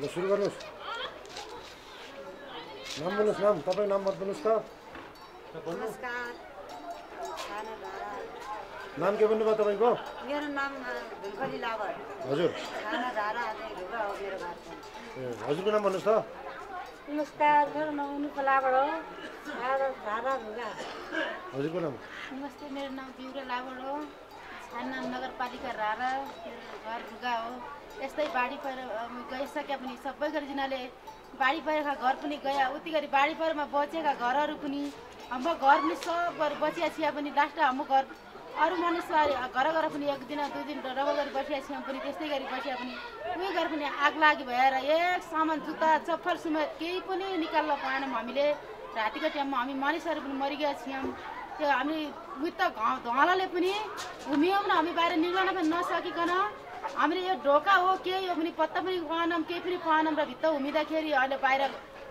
ल सुरु गर्नुहोस् नाम बोल्नुहोस् नाम तपाईँ नाम मत बोल्नुहोस् त नाम के भन्नुभयो तपाईँको मेरो नाम हजुर हजुरको नाम भन्नुहोस् त नमस्कार मेरो नाम उनुको लावर हो धारा धारा ढुङ्गा हजुरको नाम नमस्ते मेरो नाम बिउरा लाबर हो छाना नगरपालिका रारा घर ढुगा हो यस्तै बाढी पहिरो गइसके पनि सबै गरिजनाले बाढी पहिरोका घर पनि गया। उति गरी बाढी पहिरोमा बचेका घरहरू पनि हाम्रो घर पनि सबहरू बचिया छिया पनि लास्ट हाम्रो घर अरू मानिसहरू घर घर पनि एक दिन दुई दिन रबर गरी बसिया छिया पनि त्यस्तै गरी बसिया पनि उयो घर पनि आग लागि भएर एक सामान जुत्ता चप्पल समेत केही पनि निकाल्न पाएनौँ हामीले। रातिको टाइममा हामी मानिसहरू पनि मरिगएका छौँ त्यो हामी उता घाउ धुवालाले पनि घुमियौँ न हामी बाहिर निक्लन पनि नसकिकन हामीले यो ढोका हो केही हो पनि पत्ता पनि पाएनौँ केही पनि पाएनौँ र भित्र घुमिँदाखेरि अहिले बाहिर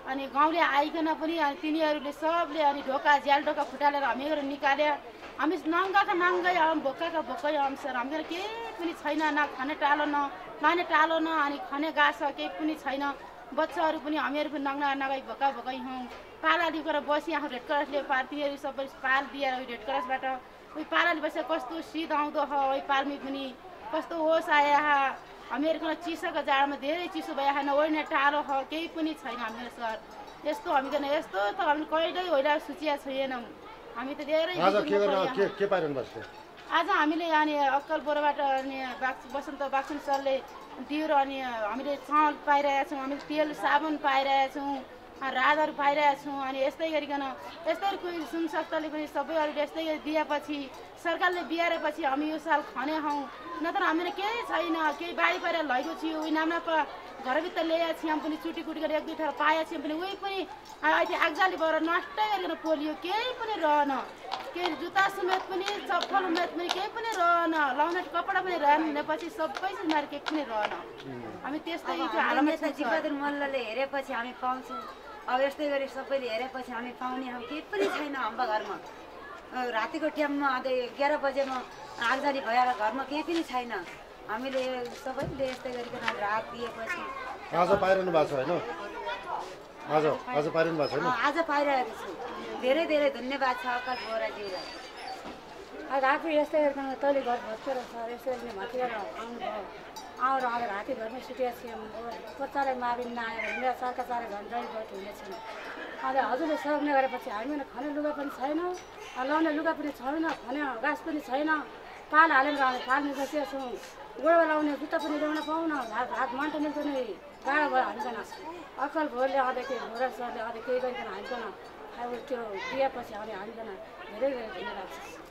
अनि गाउँले आइकन पनि अनि तिनीहरूले सबले अनि ढोका झ्याल ढोका फुटालेर हामीहरू निकाल्यो हामी नङ्गाका नाङ्गै आउँ भोकाका भोकै आउँ सर। हामीहरू केही पनि छैन न खाने टालो न लाने टालो न अनि खाने घाँस केही पनि छैन। बच्चाहरू पनि हामीहरू पनि नङ्गा नगाई भोका भोकै हौँ। पाला दिएर बसी यहाँ रेड क्रसले पार तिनीहरू सबै पाल दिएर रेड क्रसबाट उयो पालाले बसेर कस्तो शीत आउँदो ह उयो पालमी पनि। कस्तो होस आयो हामीहरूको चिसोको जाडोमा धेरै चिसो भयो न ओड्ने टाढो ह केही पनि छैन हाम्रो सर। यस्तो हामीकन यस्तो त हामी कहिल्यै होइन सुचिया छैनौँ। हामी त धेरै आज हामीले अनि अक्कल बोराबाट अनि बाक्स बसन्त बाक्सन सरले दियो र अनि हामीले चामल पाइरहेका छौँ हामीले तेल साबुन पाइरहेका छौँ रादहरू पाइरहेका छौँ अनि यस्तै गरिकन यस्तै कोही सुन शक्तले पनि सबैहरूले यस्तै गरी दिएपछि सरकारले बिहारेपछि हामी यो साल खने हौँ। नत्र हामीले केही छैन केही बाढी पहिरो लगेको छु उयो नाम्ना प घरभित्र ल्याएको छौँ पनि चुटी कुटी गरेर एक दुई ठाउँ पाएका छौँ पनि उही पनि अहिले आगजाली भएर नष्टै गरिकन पोलियो केही पनि रहेन। के जुत्ता समेत पनि चप्पल समेत पनि केही पनि रहेन लाउने कपडा पनि रहेन भनेपछि सबै चिजमा केही पनि रहेन। हामी त्यस्तै। जिबहादुर मल्लले हेरेपछि हामी पाउँछौँ। अब यस्तै गरी सबैले हेरेपछि हामी पाउने हामी केही पनि छैन हाम्रो घरमा। रातिको टाइममा अझै एघार बजेमा आगजाली भएर घरमा केही पनि छैन। हामीले सबैले यस्तै गरिकन रात दिएपछि भएको छ होइन? आज पाइरहनु भएको छैन। आज पाइरहेको छु। धेरै धेरै धन्यवाद छ आकाश बोराज्यूलाई आज आफै यस्तै तैँले घर भत्केर सर गरिकन भत्केर आउनुभयो। आएर आज राति घरमै सुतेका थियौँ बच्चालाई मारिन नआएर मेरा चारका चार घन्टा बट हुनेछन् अन्त हजुरले सक्ने गरेपछि हामीलाई खाने लुगा पनि छैन लाउने लुगा पनि छैन खाने घाँस पनि छैन। पाल हालेर हामी पाल्नु बसेका छौँ। गोडा लाउने जुत्ता पनि ल्याउन पाउन हात हात मान्टने पनि गाह्रो भयो हामीकन अक्कल भोरले आउँदाखेरि भोरा सरले आउँदा केही गरिकन हामीकन अब त्यो दिएपछि हामी हामीकन धेरै धेरै धन्यवाद